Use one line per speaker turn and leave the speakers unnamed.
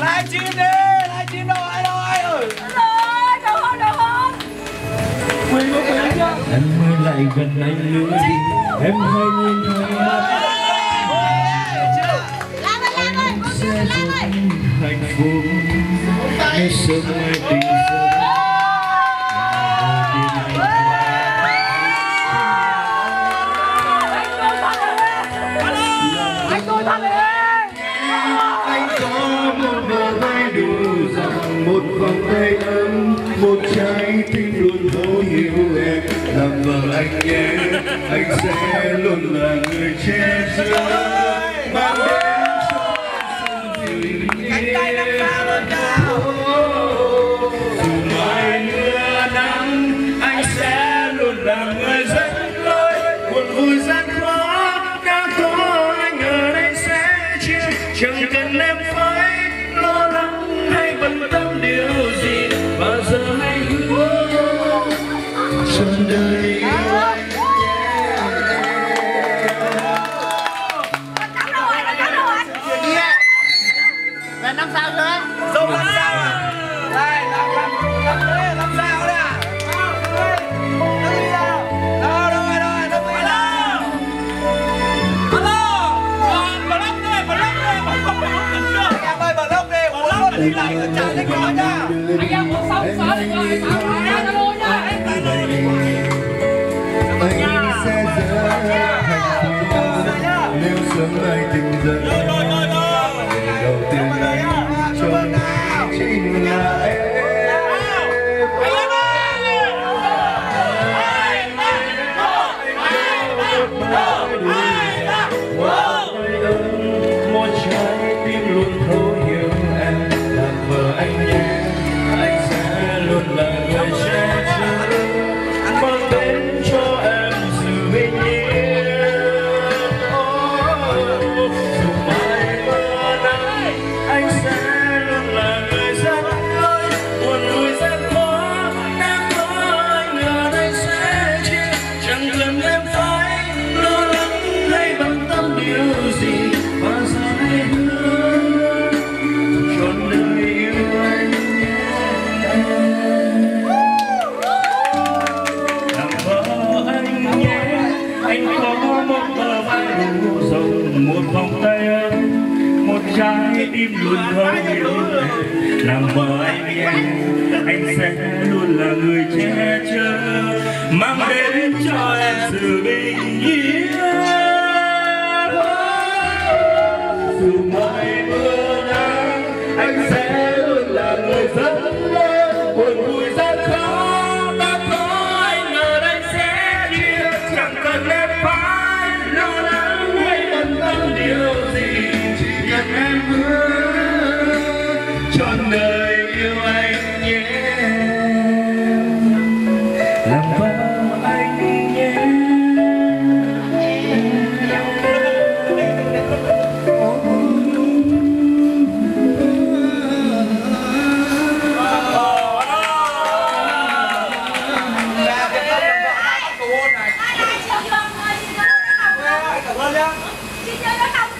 livestream đi livestream đâu ai đâu ai ơi?
Đâu không, đâu không
quyền quyền
em mới lại gần anh nữa đi. Em hãy nhìn
Lan ơi, Lan ơi, con
sẽ
Lan ơi.
Hạnh phúc. Nếu sớm mai tình
Anh
có một bờ vai đủ rộng một vòng tay ấm, một trái tim luôn thấu hiểu em làm vợ anh nhé, anh sẽ luôn là người che
đi lại cứ chào đến coi nha
Anh em một sáu sáu để coi sáu sáu alo nha
anh sẽ rất hạnh nếu sớm mai tình dần đầu tiên anh cho chính là vòng tay ấm một trái tim luôn thấu hiểu làm vợ anh em, anh sẽ luôn là người che chở. làm bao anh nhé Chị chơi nó không?